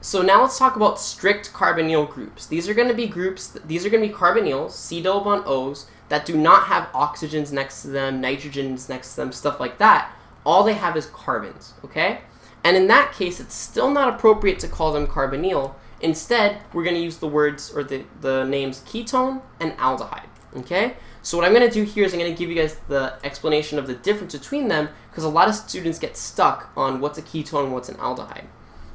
so now let's talk about strict carbonyl groups. These are going to be groups, these are going to be carbonyls, C double bond O's, that do not have oxygens next to them, nitrogens next to them, stuff like that. All they have is carbons, okay? And in that case, it's still not appropriate to call them carbonyl. Instead, we're going to use the words or the, the names ketone and aldehyde, okay? So what I'm going to do here is I'm going to give you guys the explanation of the difference between them because a lot of students get stuck on what's a ketone and what's an aldehyde.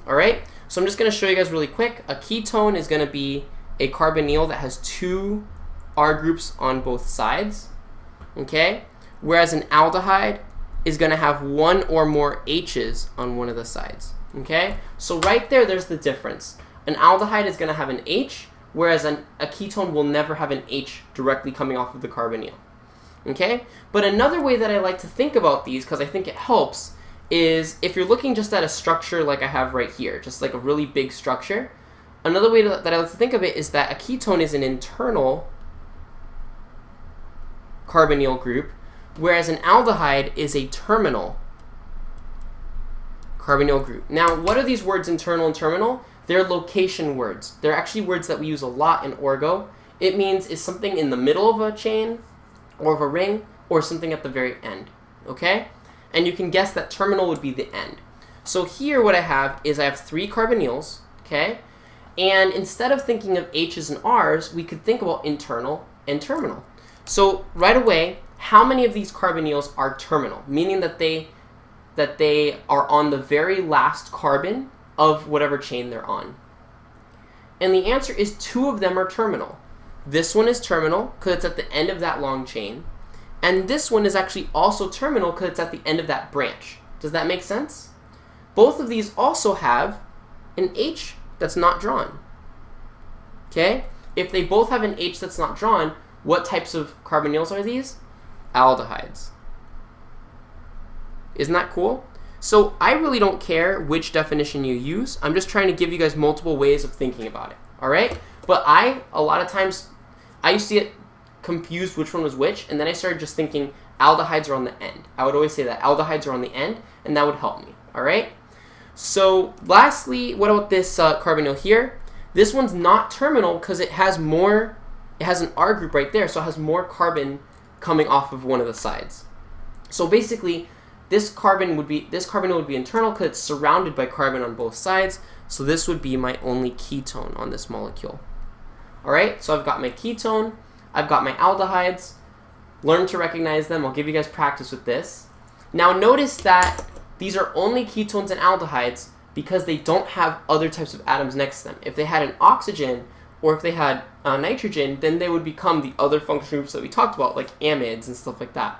All right? So I'm just going to show you guys really quick. A ketone is going to be a carbonyl that has two R groups on both sides, okay? Whereas an aldehyde is going to have one or more H's on one of the sides, okay? So right there, there's the difference. An aldehyde is going to have an H, whereas an, a ketone will never have an H directly coming off of the carbonyl, okay? But another way that I like to think about these, because I think it helps, is if you're looking just at a structure like I have right here, just like a really big structure, another way to, that I like to think of it is that a ketone is an internal carbonyl group, whereas an aldehyde is a terminal carbonyl group. Now, what are these words internal and terminal? They're location words. They're actually words that we use a lot in Orgo. It means is something in the middle of a chain or of a ring or something at the very end, okay? And you can guess that terminal would be the end. So here what I have is I have three carbonyls, okay? And instead of thinking of H's and R's, we could think about internal and terminal. So right away, how many of these carbonyls are terminal, meaning that they that they are on the very last carbon of whatever chain they're on? And the answer is two of them are terminal. This one is terminal because it's at the end of that long chain. And this one is actually also terminal because it's at the end of that branch. Does that make sense? Both of these also have an H that's not drawn. Okay? If they both have an H that's not drawn, what types of carbonyls are these? Aldehydes. Isn't that cool? So I really don't care which definition you use. I'm just trying to give you guys multiple ways of thinking about it. All right? But I, a lot of times, I used to get confused which one was which, and then I started just thinking aldehydes are on the end. I would always say that aldehydes are on the end, and that would help me. All right? So lastly, what about this uh, carbonyl here? This one's not terminal because it has more, it has an R group right there, so it has more carbon coming off of one of the sides. So basically, this carbon would be this carbonyl would be internal because it's surrounded by carbon on both sides. So this would be my only ketone on this molecule. All right, so I've got my ketone, I've got my aldehydes. Learn to recognize them. I'll give you guys practice with this. Now notice that these are only ketones and aldehydes because they don't have other types of atoms next to them. If they had an oxygen or if they had uh, nitrogen, then they would become the other functional groups that we talked about, like amides and stuff like that.